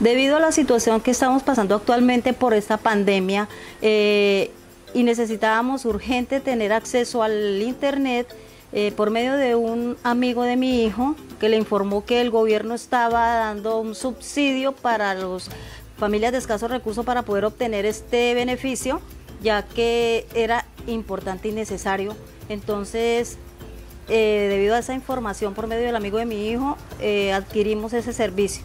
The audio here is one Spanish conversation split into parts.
Debido a la situación que estamos pasando actualmente por esta pandemia eh, y necesitábamos urgente tener acceso al internet eh, por medio de un amigo de mi hijo que le informó que el gobierno estaba dando un subsidio para las familias de escasos recursos para poder obtener este beneficio, ya que era importante y necesario. Entonces, eh, debido a esa información por medio del amigo de mi hijo, adquirimos ese servicio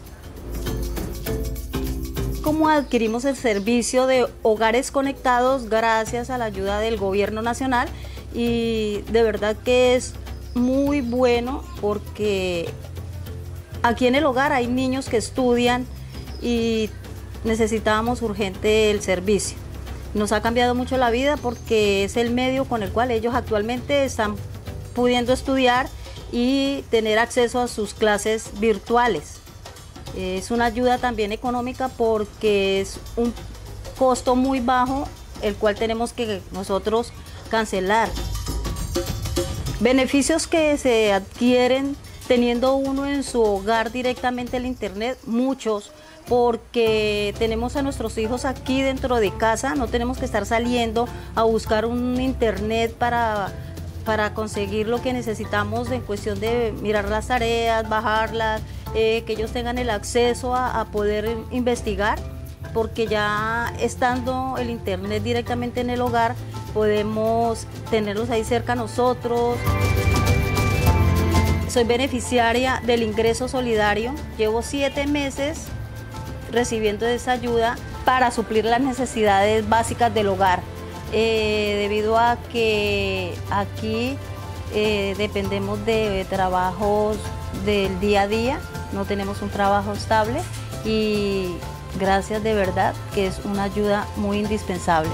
cómo adquirimos el servicio de hogares conectados gracias a la ayuda del gobierno nacional y de verdad que es muy bueno porque aquí en el hogar hay niños que estudian y necesitábamos urgente el servicio. Nos ha cambiado mucho la vida porque es el medio con el cual ellos actualmente están pudiendo estudiar y tener acceso a sus clases virtuales. Es una ayuda también económica porque es un costo muy bajo el cual tenemos que nosotros cancelar. Beneficios que se adquieren teniendo uno en su hogar directamente el internet, muchos, porque tenemos a nuestros hijos aquí dentro de casa, no tenemos que estar saliendo a buscar un internet para, para conseguir lo que necesitamos en cuestión de mirar las tareas, bajarlas, eh, que ellos tengan el acceso a, poder investigar, porque ya estando el internet directamente en el hogar, podemos tenerlos ahí cerca nosotros. Soy beneficiaria del ingreso solidario, llevo siete meses recibiendo esa ayuda para suplir las necesidades básicas del hogar, eh, debido a que aquí eh, dependemos de trabajos del día a día, no tenemos un trabajo estable y gracias de verdad que es una ayuda muy indispensable.